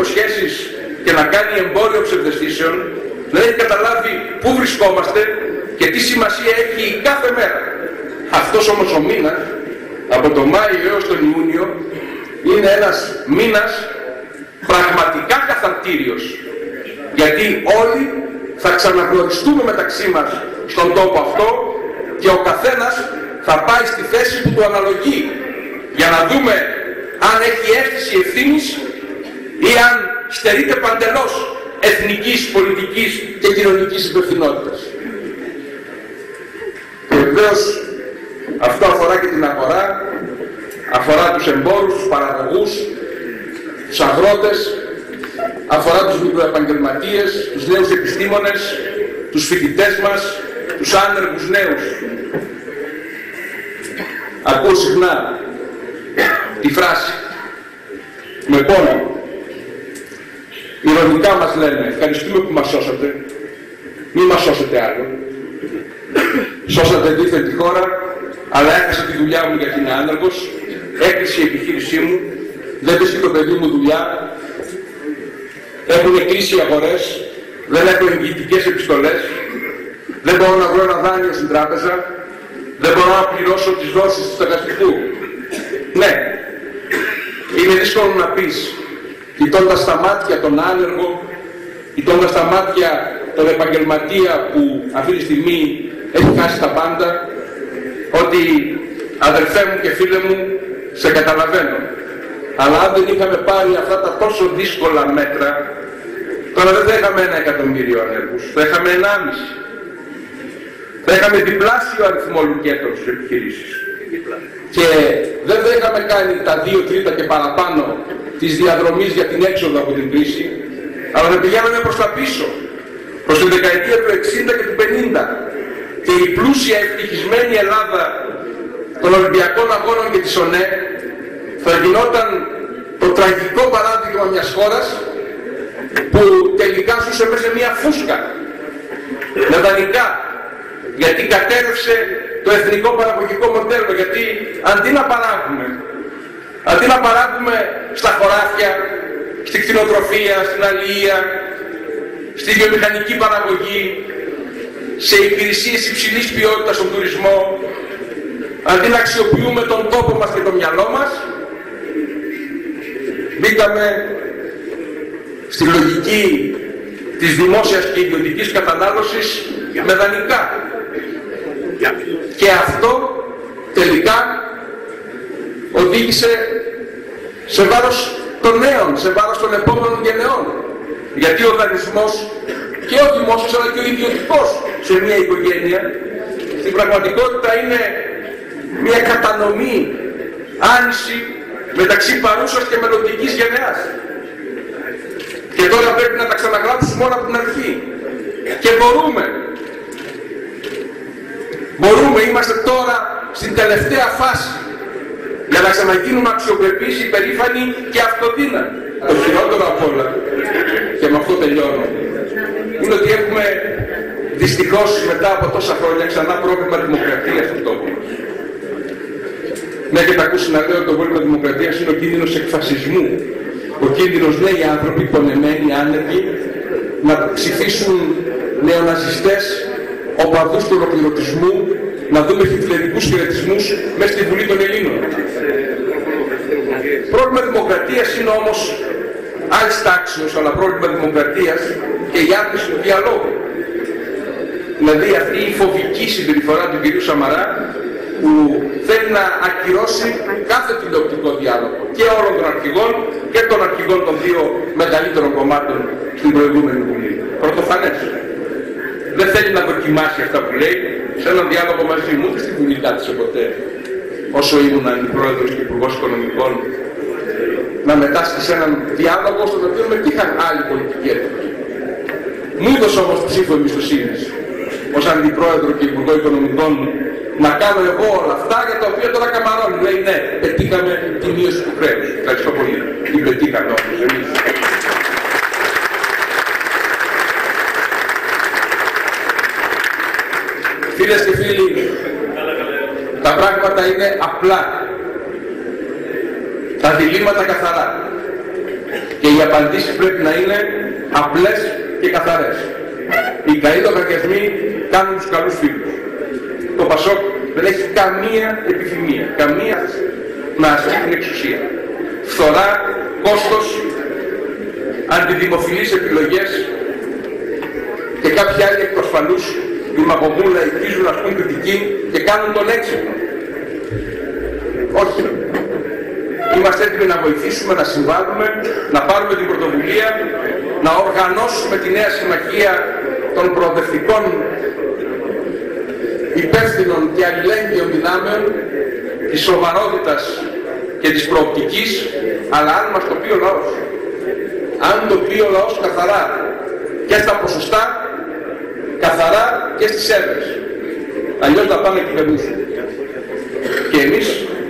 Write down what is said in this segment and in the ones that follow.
υποσχέσεις και να κάνει εμπόριο ψευδεστήσεων δεν έχει καταλάβει πού βρισκόμαστε και τι σημασία έχει κάθε μέρα. Αυτός όμως ο μήνας, από τον Μάιο έως τον Ιούνιο, είναι ένας μήνας πραγματικά καθαρτήριος. Γιατί όλοι θα ξαναγνωριστούμε μεταξύ μας στον τόπο αυτό και ο καθένας θα πάει στη θέση που του αναλογεί για να δούμε αν έχει αίσθηση ευθύνης ή αν στερείται παντελώς εθνικής, πολιτικής και κοινωνικής υπευθυνότητας. Και βεβαίως αυτό αφορά και την αγορά, αφορά τους εμπόρους, τους παραγωγούς, τους αγρότες, αφορά τους μικροεπαγγελματίες, τους νέους επιστήμονες, τους φοιτητές μας, τους άνεργους νέους. Ακούω συχνά τη φράση με πόνο. Ηρωνικά μας λένε, ευχαριστούμε που μας σώσατε, μη μας σώσετε άλλο. Σώσατε δίθεν τη χώρα, αλλά έχασα τη δουλειά μου γιατί είναι άνεργος, έκλεισε η επιχείρησή μου, δεν βρίσκει το παιδί μου δουλειά, έχουν κλείσει οι αγορές, δεν έχω εγγυητικές επιστολές, δεν μπορώ να βρω ένα δάνειο στην τράπεζα, δεν μπορώ να πληρώσω τις δόσεις του στεγαστικού. Ναι, είναι δύσκολο να πεις, κοιτώντας τα μάτια τον άνεργο, κοιτώντας τα μάτια τον επαγγελματία που αυτή τη στιγμή έχει χάσει τα πάντα, ότι αδερφέ μου και φίλε μου, σε καταλαβαίνω. Αλλά αν δεν είχαμε πάρει αυτά τα τόσο δύσκολα μέτρα, τώρα δεν θα είχαμε ένα εκατομμύριο ανέργους, θα είχαμε ενάμιση. Θα είχαμε διπλάσιο αριθμό λουκέτων στις επιχειρήσεις. Και δεν θα είχαμε κάνει τα δύο τρίτα και παραπάνω της διαδρομής για την έξοδο από την κρίση, αλλά θα πηγαίναμε προς τα πίσω, προς την δεκαετία του 60 και του 50. Και η πλούσια ευτυχισμένη Ελλάδα των Ολυμπιακών Αγώνων και της ΟΝΕ θα γινόταν το τραγικό παράδειγμα μιας χώρας που τελικά ζούσε μέσα σε μια φούσκα με δανεικά γιατί κατέρευσε το εθνικό παραγωγικό μοντέλο γιατί αντί να παράγουμε αντί να παράγουμε στα χωράφια στη κτηνοτροφία, στην αλληλεία στη βιομηχανική παραγωγή σε υπηρεσίες υψηλής ποιότητας στον τουρισμό αντί να αξιοποιούμε τον τόπο μας και το μυαλό μας μπήκαμε στη λογική της δημόσιας και ιδιωτικής κατανάλωσης με δανεικά. Και αυτό τελικά οδήγησε σε βάρος των νέων, σε βάρος των επόμενων γενεών. Γιατί ο δανεισμός και ο δημόσιος αλλά και ο ιδιωτικός σε μια οικογένεια στην πραγματικότητα είναι μια κατανομή άνηση μεταξύ παρούσας και μελλοντικής γενεάς. Και τώρα πρέπει να τα ξαναγράψουμε όλα από την αρχή. Και μπορούμε. Μπορούμε, είμαστε τώρα στην τελευταία φάση για να ξαναγίνουμε αξιοπρεπείς, υπερήφανοι και αυτοδύναμοι. Το χειρότερο απ' όλα, και με αυτό τελειώνω, είναι ότι έχουμε δυστυχώς μετά από τόσα χρόνια ξανά πρόβλημα δημοκρατίας στον τόπο μας. Με έχετε ακούσει να λέω ότι το πρόβλημα δημοκρατίας είναι ο κίνδυνος εκφασισμού ο κίνδυνος νέοι άνθρωποι, πονεμένοι, άνεργοι, να ψηφίσουν νεοναζιστές, οπαδούς του ολοκληρωτισμού, να δούμε χιτλερικούς χαιρετισμούς μέσα στη Βουλή των Ελλήνων. Πρόβλημα δημοκρατίας είναι όμως άλλης τάξεως, αλλά πρόβλημα δημοκρατίας και η άκρηση του διαλόγου. Δηλαδή αυτή η φοβική συμπεριφορά του κ. Σαμαρά που θέλει να ακυρώσει κάθε τηλεοπτικό διάλογο και όλων των αρχηγών και των αρχηγών των δύο μεγαλύτερων κομμάτων στην προηγούμενη Βουλή. Πρωτοφανές. Δεν θέλει να δοκιμάσει αυτά που λέει σε έναν διάλογο μαζί μου, ούτε στην Βουλή κάθισε ποτέ όσο ήμουν αντιπρόεδρος και υπουργός οικονομικών να μετάσχει σε έναν διάλογο στον οποίο με είχαν άλλη πολιτική έθεση. Μου έδωσε όμως ψήφο εμπιστοσύνης ως αντιπρόεδρο και υπουργό οικονομικών να κάνω εγώ όλα αυτά για τα οποία τώρα καμαρώνει. Λέει ναι, πετύχαμε τη μείωση του χρέους. Ευχαριστώ πολύ. Την πετύχαμε όμως εμείς. Φίλες και φίλοι, τα πράγματα είναι απλά. τα διλήμματα καθαρά. Και οι απαντήσεις πρέπει να είναι απλές και καθαρές. Οι καλοί λογαριασμοί κάνουν τους καλούς φίλους. Το Πασόκ δεν έχει καμία επιθυμία, καμία να ασκεί την εξουσία. Φθορά, κόστος, αντιδημοφιλείς επιλογές και κάποιοι άλλοι εκ προσφαλούς δημαγωγούν, ελπίζουν να ασκούν κριτική και κάνουν τον έξυπνο. Όχι. Είμαστε έτοιμοι να βοηθήσουμε, να συμβάλλουμε, να πάρουμε την πρωτοβουλία, να οργανώσουμε τη νέα συμμαχία των προοδευτικών υπεύθυνων και αλληλέγγυων δυνάμεων της σοβαρότητας και της προοπτικής, αλλά αν μας το πει ο λαός. Αν το πει ο λαός καθαρά και στα ποσοστά, καθαρά και στις έδρες. Αλλιώς τα πάνε κυβερνήσουν. Και εμείς,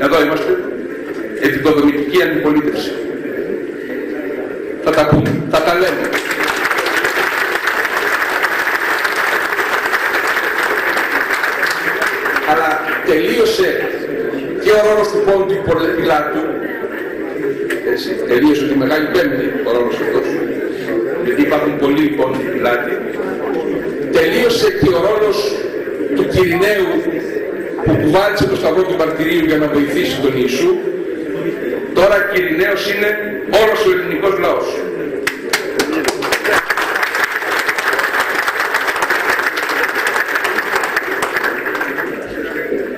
εδώ είμαστε, επικοδομητική αντιπολίτευση. Θα τα πούμε, θα τα λέμε. Αλλά τελείωσε και ο ρόλος του πόντου Πιλάτου, έτσι, τελείωσε τη Μεγάλη Πέμπτη ο ρόλος αυτός, γιατί υπάρχουν πολλοί πόντοι Πιλάτοι, τελείωσε και ο ρόλος του Κυριναίου που κουβάλισε το σταυρό του μαρτυρίου για να βοηθήσει τον Ιησού, τώρα Κυριναίος είναι όλος ο ελληνικός λαός.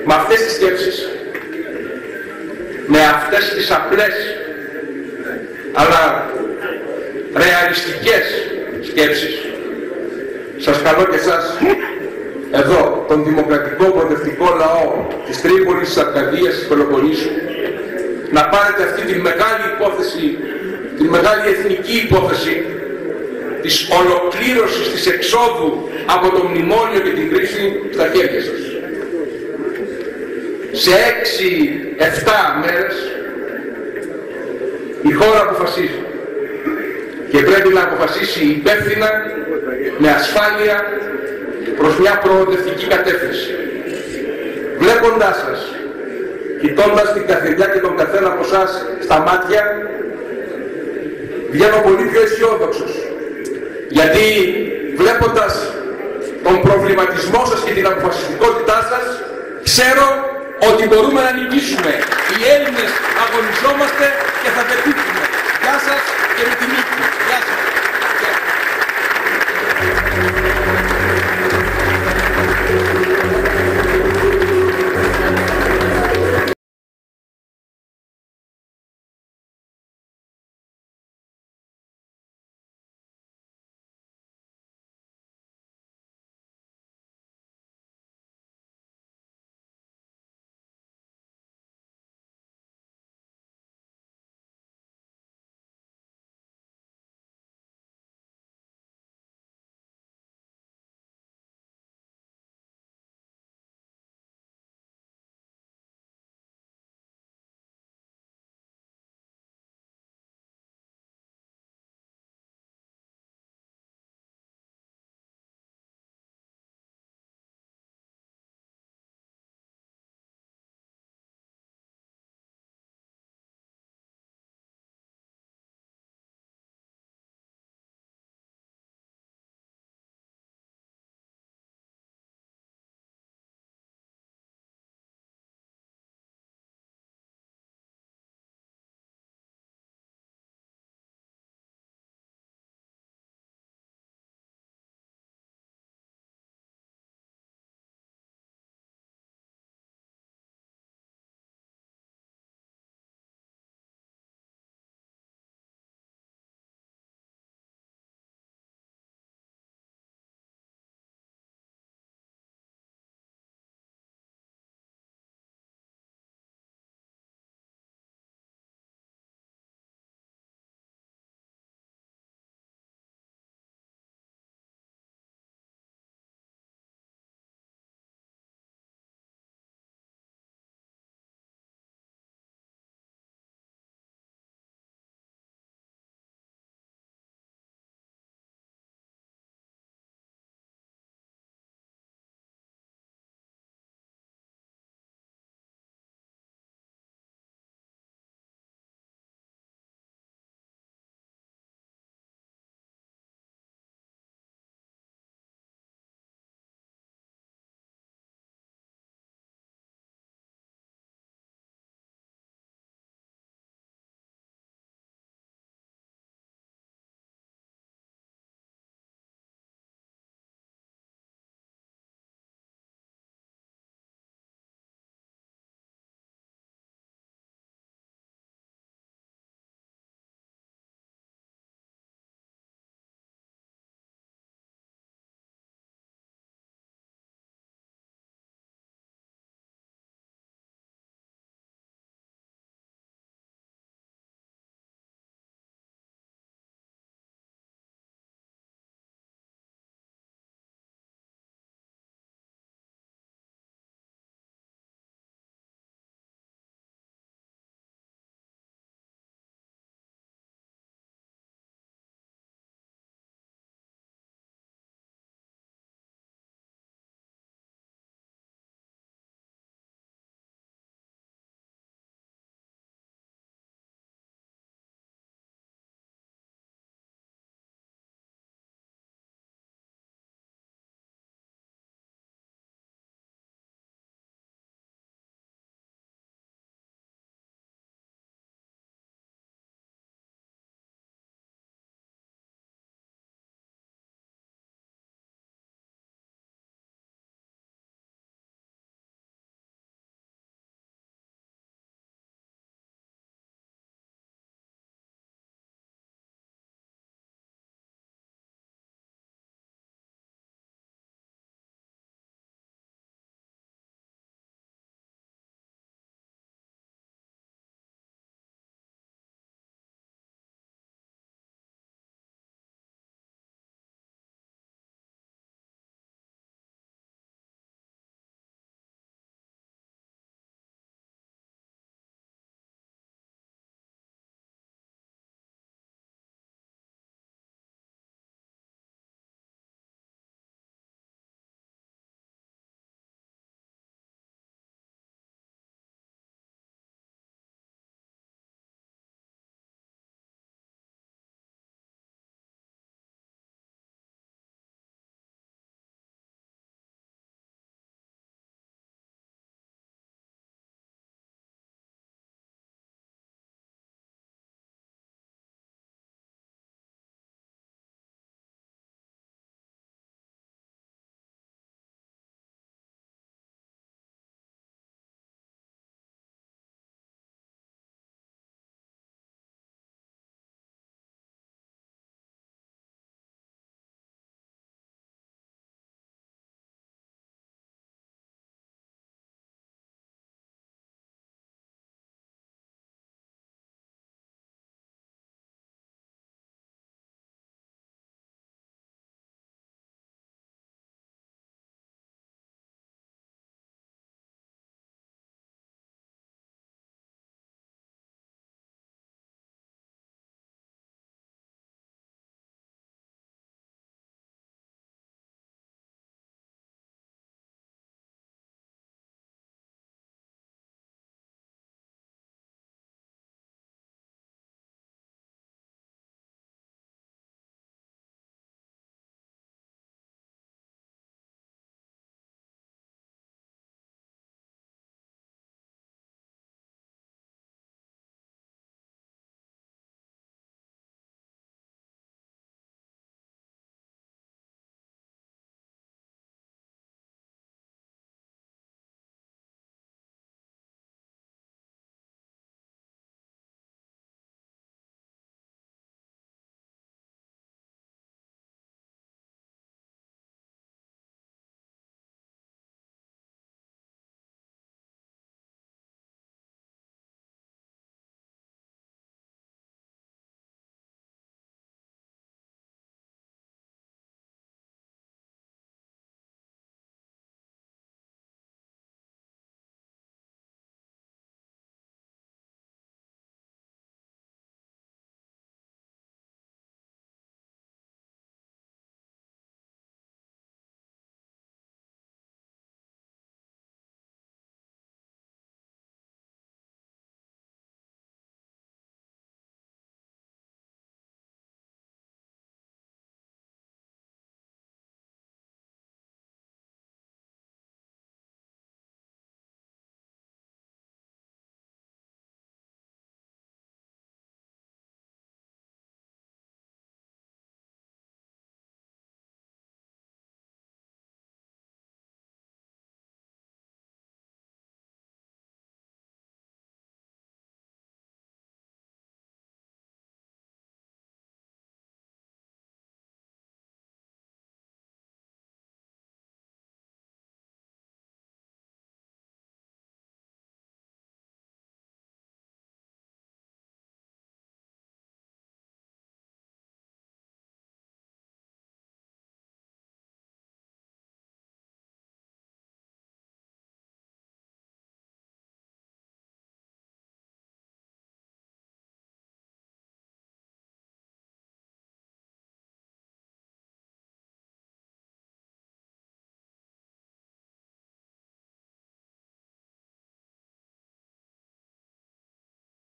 Με αυτές τις σκέψεις, με αυτές τις απλές αλλά ρεαλιστικές σκέψεις, σας καλώ και εσάς εδώ τον δημοκρατικό προοδευτικό λαό της Τρίπολης, της Αρκαδίας, της Πελοποννήσου να πάρετε αυτή τη μεγάλη υπόθεση, τη μεγάλη εθνική υπόθεση της ολοκλήρωσης της εξόδου από το μνημόνιο και την κρίση στα χέρια σας. Σε έξι, εφτά μέρες η χώρα αποφασίζει και πρέπει να αποφασίσει υπεύθυνα, με ασφάλεια, προς μια προοδευτική κατεύθυνση. Βλέποντάς σας, κοιτώντας την καθημερινά και τον καθένα από εσάς στα μάτια, βγαίνω πολύ πιο αισιόδοξος. Γιατί βλέποντας τον προβληματισμό σας και την αποφασιστικότητά σας, ξέρω ότι μπορούμε να νικήσουμε. Οι Έλληνες αγωνιζόμαστε και θα πετύχουμε. Γεια σας και με την νίκη. Γεια σας.